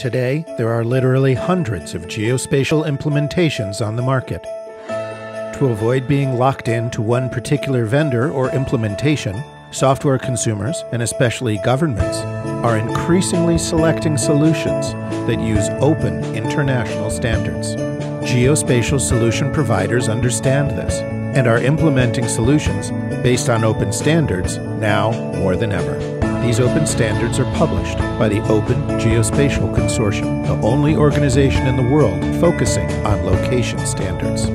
Today, there are literally hundreds of geospatial implementations on the market. To avoid being locked in to one particular vendor or implementation, software consumers, and especially governments, are increasingly selecting solutions that use open international standards. Geospatial solution providers understand this and are implementing solutions based on open standards now more than ever. These open standards are published by the Open Geospatial Consortium, the only organization in the world focusing on location standards.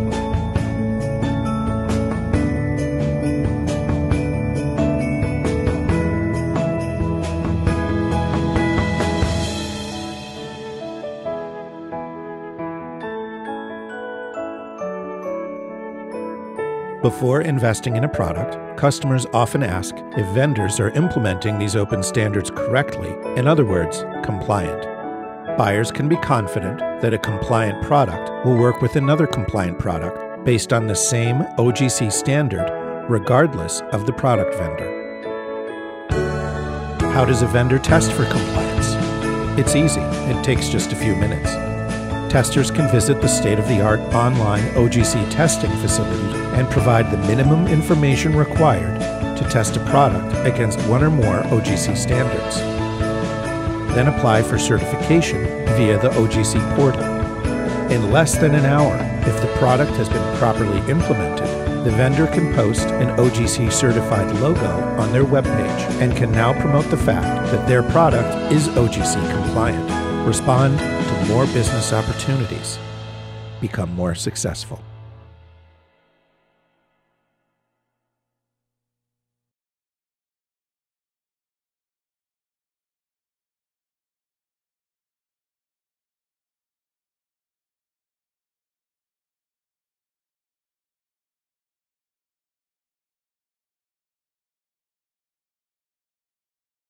Before investing in a product, customers often ask if vendors are implementing these open standards correctly, in other words, compliant. Buyers can be confident that a compliant product will work with another compliant product based on the same OGC standard, regardless of the product vendor. How does a vendor test for compliance? It's easy, it takes just a few minutes testers can visit the state of the art online OGC testing facility and provide the minimum information required to test a product against one or more OGC standards. Then apply for certification via the OGC portal. In less than an hour, if the product has been properly implemented, the vendor can post an OGC certified logo on their webpage and can now promote the fact that their product is OGC compliant. Respond to more business opportunities. Become more successful.